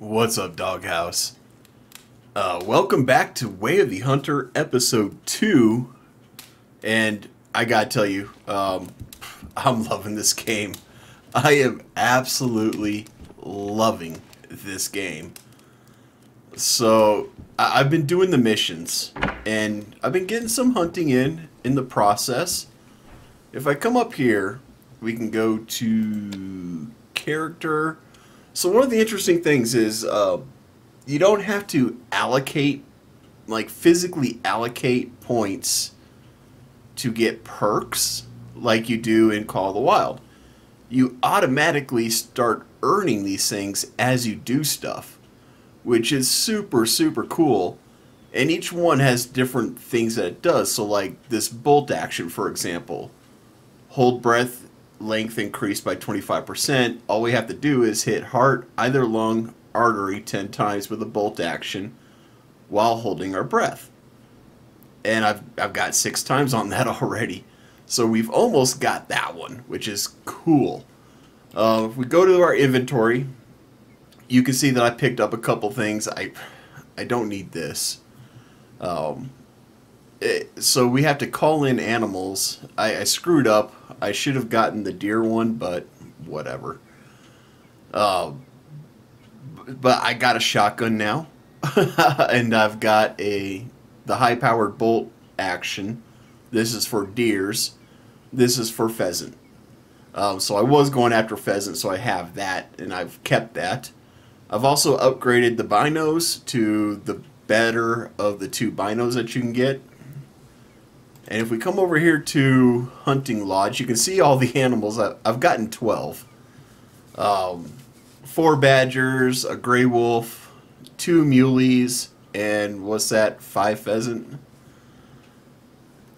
What's up, Doghouse? Uh, welcome back to Way of the Hunter, episode 2. And I gotta tell you, um, I'm loving this game. I am absolutely loving this game. So, I- I've been doing the missions, and I've been getting some hunting in in the process. If I come up here, we can go to character. So one of the interesting things is uh, you don't have to allocate, like physically allocate points to get perks like you do in Call of the Wild. You automatically start earning these things as you do stuff, which is super, super cool. And each one has different things that it does. So, like this bolt action, for example, hold breath length increased by 25%. All we have to do is hit heart, either lung, artery 10 times with a bolt action while holding our breath. And I've, I've got six times on that already. So we've almost got that one, which is cool. Uh, if we go to our inventory, you can see that I picked up a couple things. I, I don't need this. Um, so we have to call in animals. I, I screwed up. I should have gotten the deer one, but whatever. Uh, but I got a shotgun now, and I've got a the high-powered bolt action. This is for deers. This is for pheasant. Um, so I was going after pheasant, so I have that, and I've kept that. I've also upgraded the binos to the better of the two binos that you can get. And if we come over here to Hunting Lodge, you can see all the animals. I've gotten 12. Um, four badgers, a gray wolf, two muleys, and what's that? Five pheasant.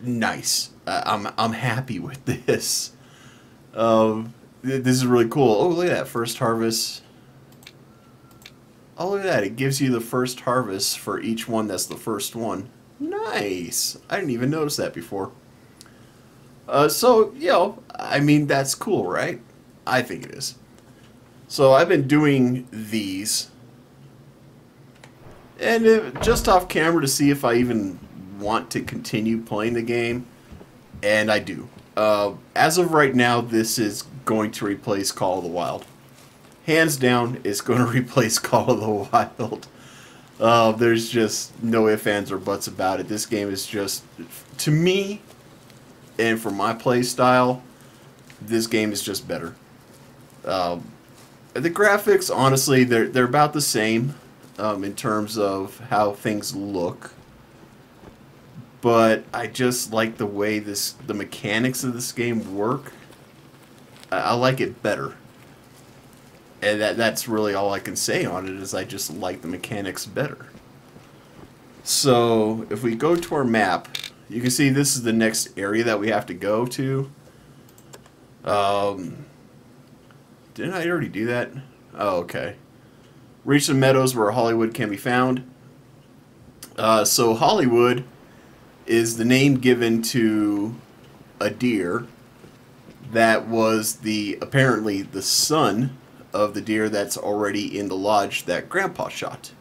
Nice. I'm I'm happy with this. Um, this is really cool. Oh, look at that first harvest. Oh, look at that! It gives you the first harvest for each one. That's the first one. Nice. I didn't even notice that before. Uh, so, you know, I mean, that's cool, right? I think it is. So I've been doing these. And it, just off camera to see if I even want to continue playing the game. And I do. Uh, as of right now, this is going to replace Call of the Wild. Hands down, it's going to replace Call of the Wild. Uh, there's just no ifs, ands, or buts about it. This game is just, to me, and for my play style, this game is just better. Um, the graphics, honestly, they're they're about the same um, in terms of how things look. But I just like the way this the mechanics of this game work. I, I like it better and that that's really all I can say on it is I just like the mechanics better. So if we go to our map, you can see this is the next area that we have to go to. Um, didn't I already do that? Oh, okay. Reach the meadows where Hollywood can be found. Uh, so Hollywood is the name given to a deer that was the apparently the son of the deer that's already in the lodge that Grandpa shot.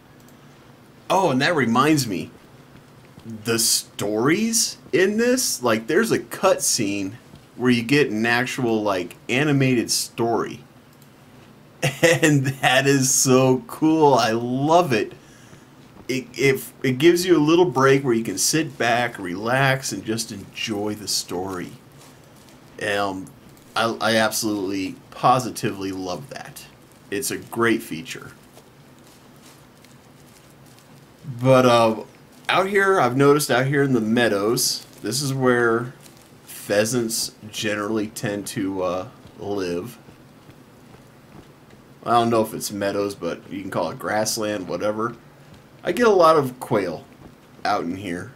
Oh, and that reminds me, the stories in this, like, there's a cut scene where you get an actual, like, animated story. And that is so cool. I love it. It, it, it gives you a little break where you can sit back, relax, and just enjoy the story. Um, I, I absolutely, positively love that. It's a great feature. But uh, out here, I've noticed out here in the meadows, this is where pheasants generally tend to uh, live. I don't know if it's meadows, but you can call it grassland, whatever. I get a lot of quail out in here.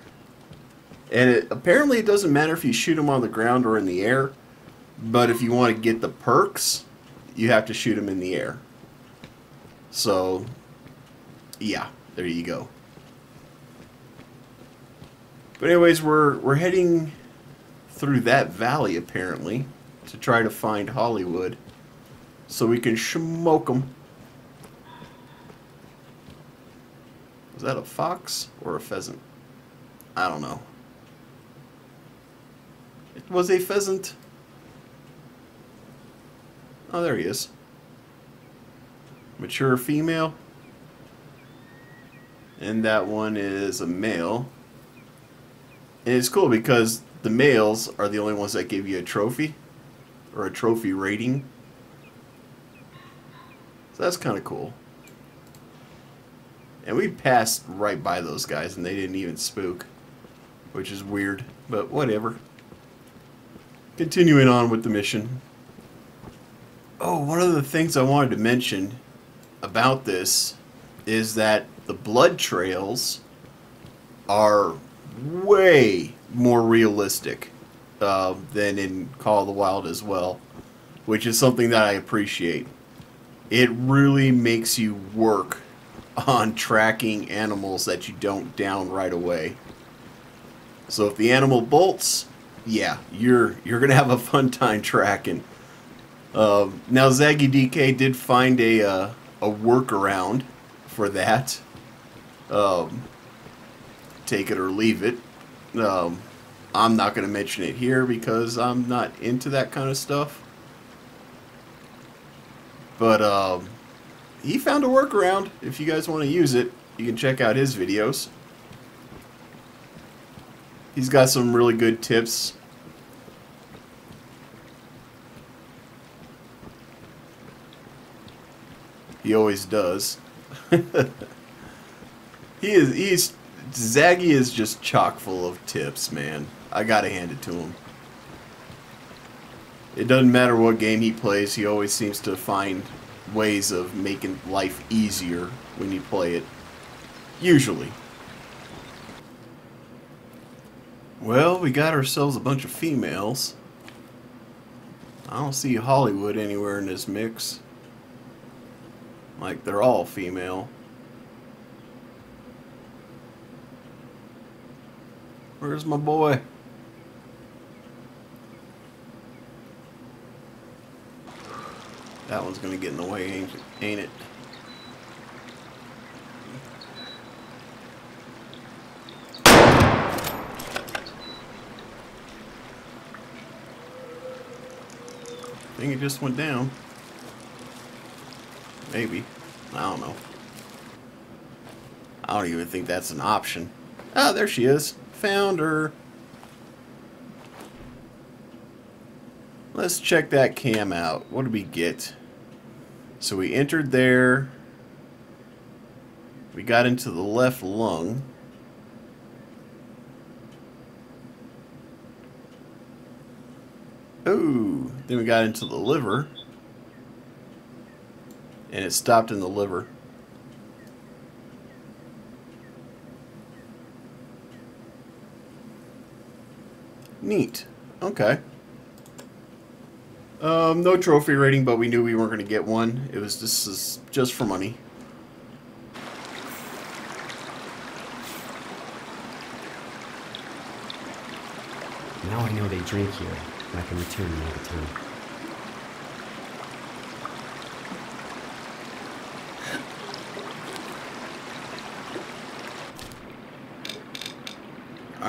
And it, apparently it doesn't matter if you shoot them on the ground or in the air. But if you want to get the perks, you have to shoot them in the air. So, yeah, there you go. But anyways, we're we're heading through that valley apparently to try to find Hollywood, so we can smoke them. Is that a fox or a pheasant? I don't know. It was a pheasant. Oh, there he is. Mature female. And that one is a male. And it's cool because the males are the only ones that give you a trophy or a trophy rating. So that's kind of cool. And we passed right by those guys and they didn't even spook, which is weird, but whatever. Continuing on with the mission. Oh, one of the things I wanted to mention about this is that the blood trails are way more realistic uh, than in Call of the Wild as well, which is something that I appreciate. It really makes you work on tracking animals that you don't down right away. So if the animal bolts, yeah, you're you're gonna have a fun time tracking. Uh, now Zaggy DK did find a uh, a workaround for that. Um, take it or leave it. Um, I'm not going to mention it here because I'm not into that kind of stuff. But um, he found a workaround. If you guys want to use it, you can check out his videos. He's got some really good tips. He always does. he is he's Zaggy is just chock full of tips, man. I gotta hand it to him. It doesn't matter what game he plays, he always seems to find ways of making life easier when you play it. Usually. Well, we got ourselves a bunch of females. I don't see Hollywood anywhere in this mix. Like, they're all female. Where's my boy? That one's gonna get in the way, ain't it? I think it just went down. Maybe. I don't know. I don't even think that's an option. Ah, oh, there she is. Found her. Let's check that cam out. What did we get? So we entered there. We got into the left lung. Ooh, then we got into the liver. And it stopped in the liver. Neat. Okay. Um, no trophy rating, but we knew we weren't going to get one. It was this is just for money. Now I know they drink here, and I can return all the time.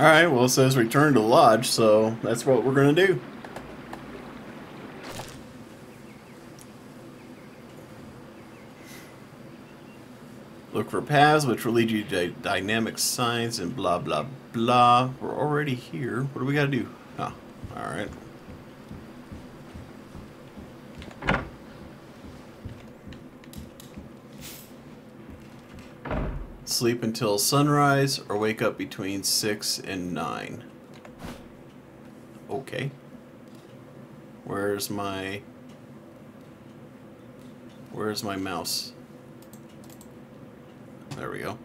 Alright, well it says return to lodge, so that's what we're going to do. Look for paths which will lead you to dynamic signs and blah blah blah. We're already here. What do we got to do? Oh, alright. Sleep until sunrise or wake up between 6 and 9. Okay. Where's my... Where's my mouse? There we go.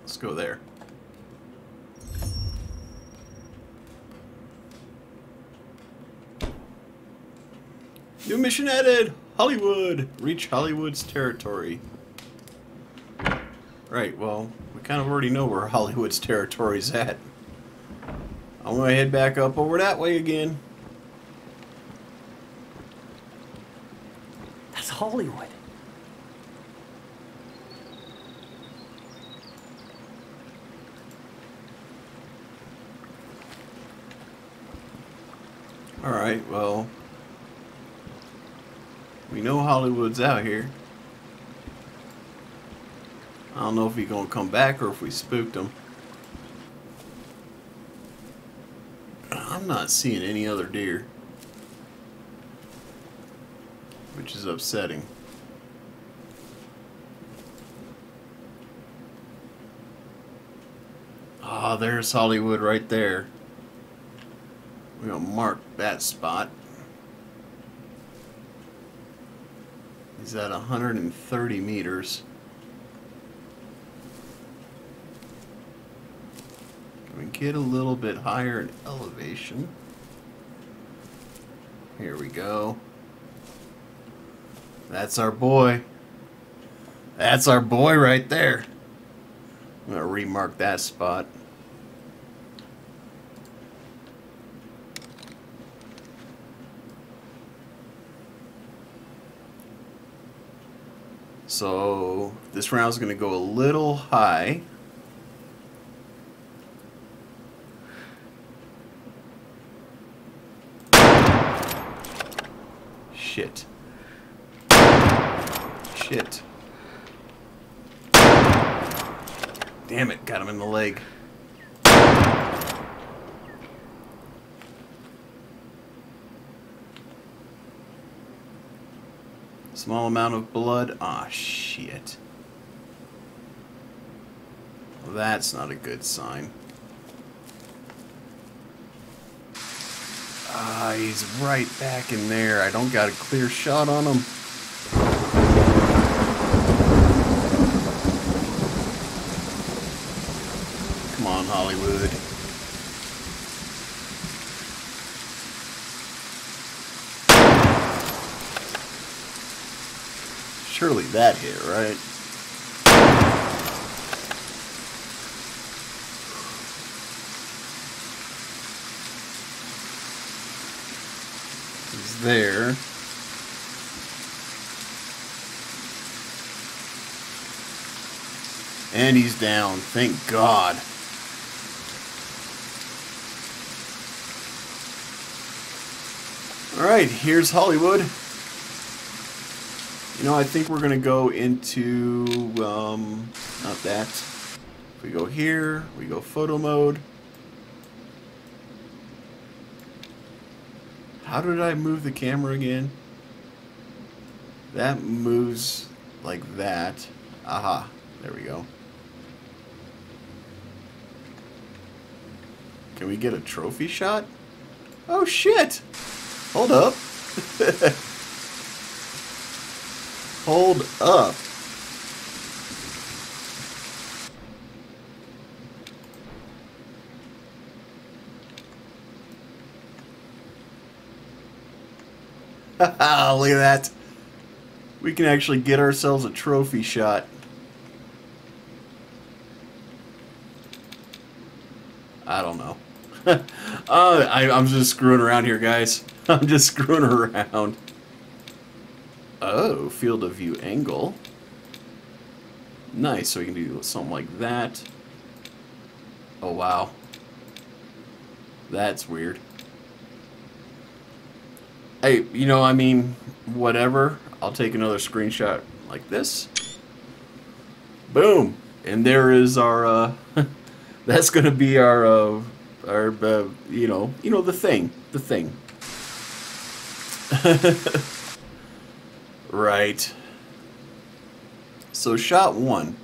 Let's go there. New mission added! Hollywood! Reach Hollywood's territory. Right, well, we kind of already know where Hollywood's territory's at. I'm gonna head back up over that way again. That's Hollywood. All right, well, we know Hollywood's out here. I don't know if he's gonna come back or if we spooked him. I'm not seeing any other deer, which is upsetting. Ah, there's Hollywood right there. We're gonna mark that spot. He's at 130 meters. Can we get a little bit higher in elevation? Here we go. That's our boy. That's our boy right there. I'm gonna remark that spot. So this round's going to go a little high. Shit. Shit. Damn it, got him in the leg. Small amount of blood. Ah, shit. Well, that's not a good sign. Ah, he's right back in there. I don't got a clear shot on him. Come on, Hollywood. Surely that hit, right? He's there. And he's down. Thank God. All right, here's Hollywood. You know, I think we're going to go into, um, not that. We go here, we go photo mode. How did I move the camera again? That moves like that. Aha, there we go. Can we get a trophy shot? Oh shit! Hold up. Hold up. Look at that. We can actually get ourselves a trophy shot. I don't know. uh, I, I'm just screwing around here, guys. I'm just screwing around. Oh, field of view angle. Nice, so we can do something like that. Oh, wow. That's weird. Hey, you know, I mean, whatever. I'll take another screenshot like this. Boom. And there is our, uh, that's to be our, uh, our, uh, you know, you know, the thing, the thing. right. So shot one.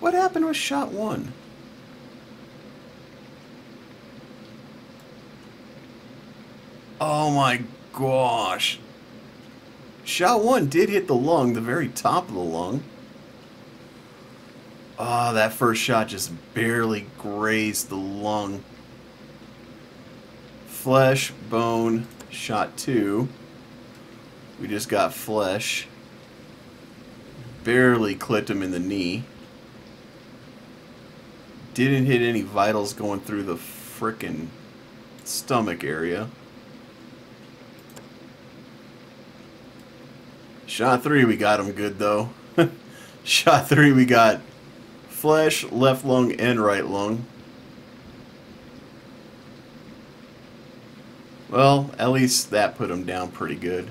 What happened with shot one? Oh my gosh. Shot one did hit the lung, the very top of the lung. Ah, oh, that first shot just barely grazed the lung. Flesh, bone, shot two. We just got flesh. Barely clipped him in the knee. Didn't hit any vitals going through the frickin' stomach area. Shot three, we got him good though. Shot three, we got flesh, left lung, and right lung. Well, at least that put him down pretty good.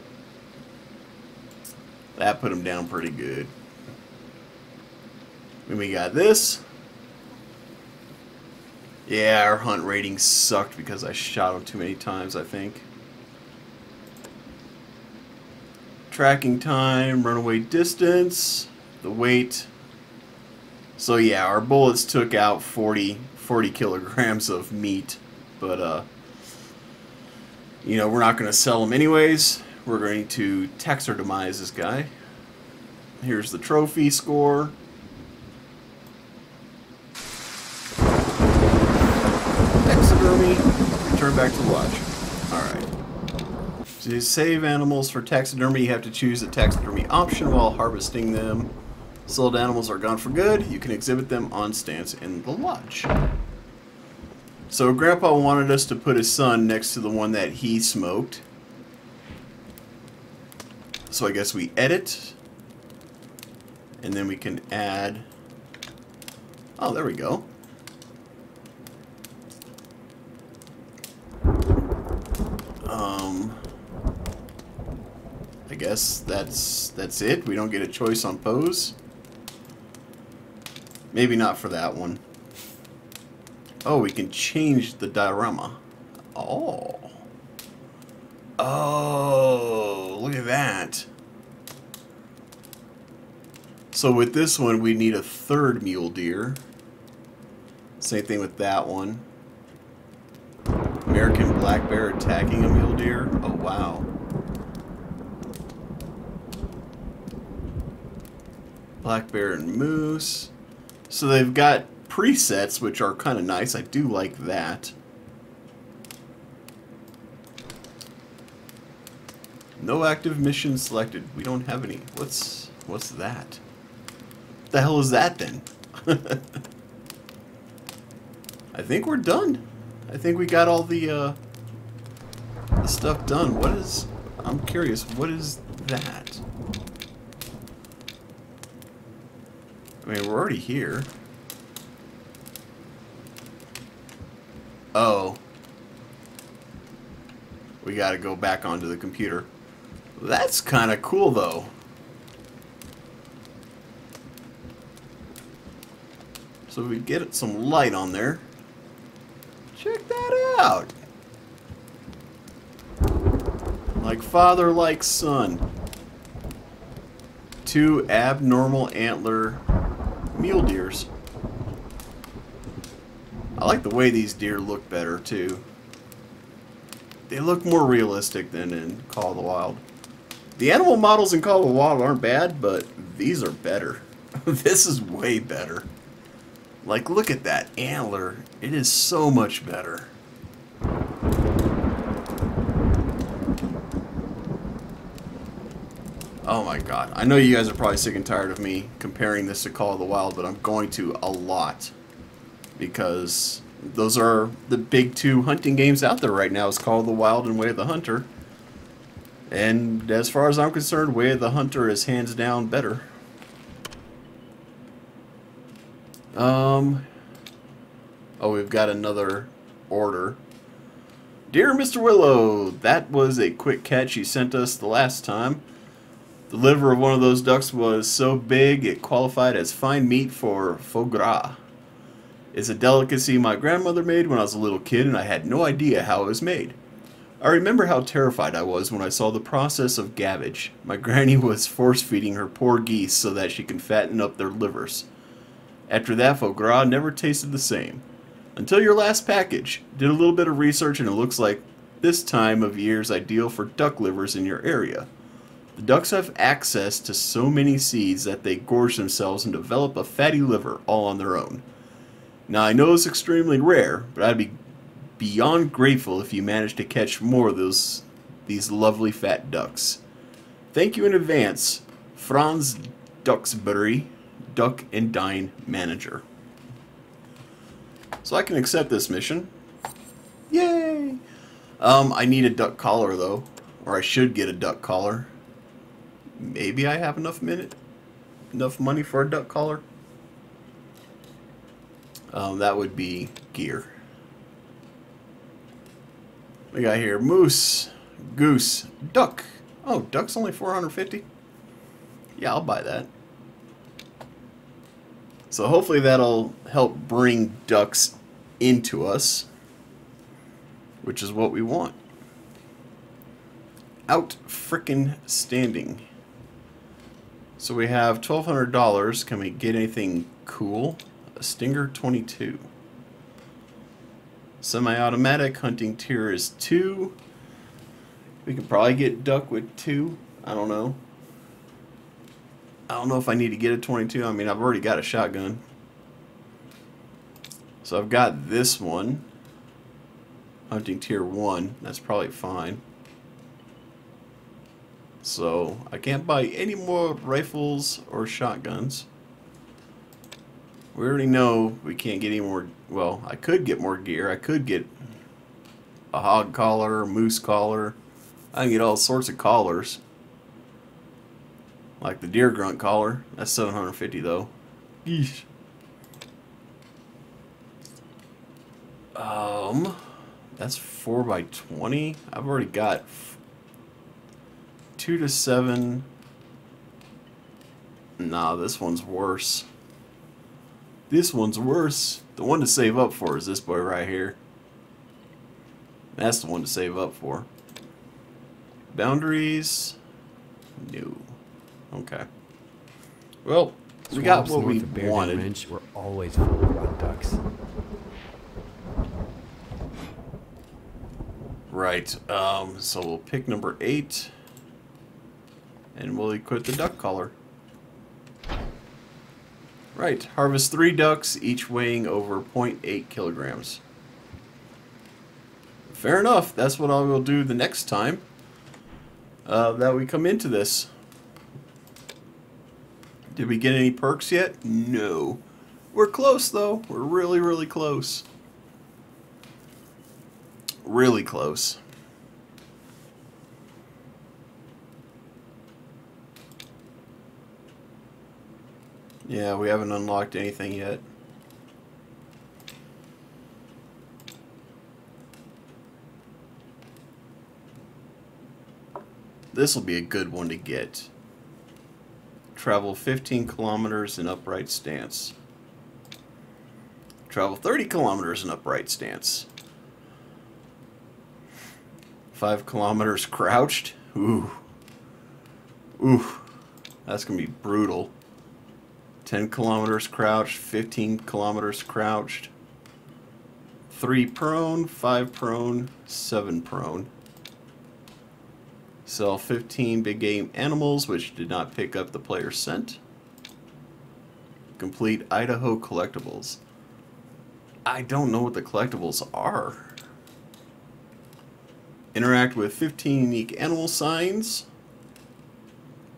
That put him down pretty good. Then we got this. Yeah, our hunt rating sucked because I shot him too many times, I think. Tracking time, runaway distance, the weight. So yeah, our bullets took out 40, 40 kilograms of meat, but uh, you know, we're not going to sell them anyways. We're going to taxidermize this guy. Here's the trophy score. Taxidermy, return back to the lodge. Alright. To save animals for taxidermy, you have to choose the taxidermy option while harvesting them. Sold animals are gone for good. You can exhibit them on stands in the lodge. So Grandpa wanted us to put his son next to the one that he smoked. So I guess we edit. And then we can add... Oh, there we go. Um... I guess that's that's it. We don't get a choice on pose. Maybe not for that one. Oh, we can change the diorama. Oh. Oh, look at that. So with this one, we need a third mule deer. Same thing with that one. American black bear attacking a mule deer. Oh, wow. Black bear and moose. So they've got presets, which are kind of nice. I do like that. No active missions selected. We don't have any. What's what's that? What the hell is that then? I think we're done. I think we got all the uh, the stuff done. What is? I'm curious. What is that? I mean, we're already here. Oh. We gotta go back onto the computer. That's kind of cool, though. So we get some light on there. Check that out. Like father, like son. Two abnormal antler mule deers. I like the way these deer look better, too. They look more realistic than in Call of the Wild. The animal models in Call of the Wild aren't bad, but these are better. this is way better. Like, look at that antler. It is so much better. Oh my god. I know you guys are probably sick and tired of me comparing this to Call of the Wild, but I'm going to a lot because those are the big two hunting games out there right now. It's Call of the Wild and Way of the Hunter. And as far as I'm concerned, Way of the Hunter is hands down better. Um. Oh, we've got another order. Dear Mr. Willow, that was a quick catch you sent us the last time. The liver of one of those ducks was so big it qualified as fine meat for foie gras. It's a delicacy my grandmother made when I was a little kid and I had no idea how it was made. I remember how terrified I was when I saw the process of gavage. My granny was force feeding her poor geese so that she can fatten up their livers. After that, foie gras never tasted the same. Until your last package. Did a little bit of research and it looks like this time of year is ideal for duck livers in your area. The ducks have access to so many seeds that they gorge themselves and develop a fatty liver all on their own. Now, I know it's extremely rare, but I'd be beyond grateful if you manage to catch more of those these lovely fat ducks. Thank you in advance, Franz Duxbury, Duck and Dine Manager. So I can accept this mission. Yay! Um, I need a duck caller though, or I should get a duck caller. maybe I have enough minute, enough money for a duck caller. Um, that would be gear. We got here moose, goose, duck. Oh, duck's only 450. Yeah, I'll buy that. So hopefully that'll help bring ducks into us, which is what we want. Out frickin' standing. So we have $1,200. Can we get anything cool? A Stinger 22. Semi-automatic hunting tier is 2. We could probably get duck with 2. I don't know. I don't know if I need to get a 22. I mean, I've already got a shotgun. So I've got this one. Hunting tier 1. That's probably fine. So I can't buy any more rifles or shotguns. We already know we can't get any more. Well, I could get more gear. I could get a hog caller, moose caller. I can get all sorts of collars. Like the deer grunt caller. That's 750 though. Yeesh. Um, that's 4 by 20 I've already got 2 to 7. Nah, this one's worse. This one's worse. The one to save up for is this boy right here. That's the one to save up for. Boundaries. No. Okay. Well, we got what we wanted. Ranch were always full of wild ducks. Right. Um, so we'll pick number eight. And we'll equip the duck caller. Right. Harvest three ducks, each weighing over 0.8 kilograms. Fair enough. That's what I will do the next time uh, that we come into this. Did we get any perks yet? No. We're close, though. We're really, really close. Really close. Yeah, we haven't unlocked anything yet. This will be a good one to get. Travel 15 kilometers in upright stance. Travel 30 kilometers in upright stance. 5 kilometers crouched. Ooh. Ooh. That's going to be brutal. 10 kilometers crouched, 15 kilometers crouched, 3 prone, 5 prone, 7 prone. Sell 15 big game animals which did not pick up the player's scent. Complete Idaho collectibles. I don't know what the collectibles are. Interact with 15 unique animal signs.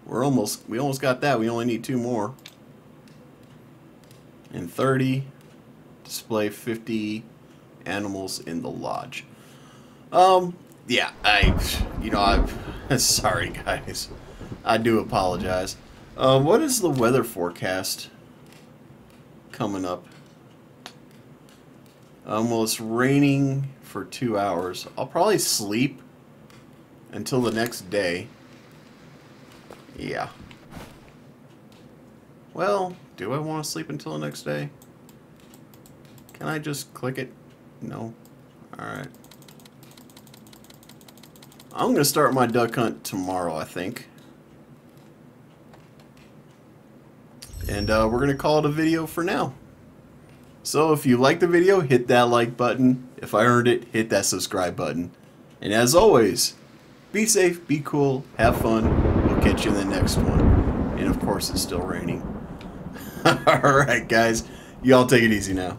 We're almost we almost got that. We only need two more and 30. Display 50 animals in the lodge. Um, yeah, I, you know, I'm sorry, guys. I do apologize. Um, what is the weather forecast coming up? Um, well, it's raining for two hours. I'll probably sleep until the next day. Yeah. Well, do I want to sleep until the next day? Can I just click it? No. Alright. I'm going to start my duck hunt tomorrow, I think. And uh, we're going to call it a video for now. So if you like the video, hit that like button. If I earned it, hit that subscribe button. And as always, be safe, be cool, have fun. We'll catch you in the next one. And of course, it's still raining. All right, guys. Y'all take it easy now.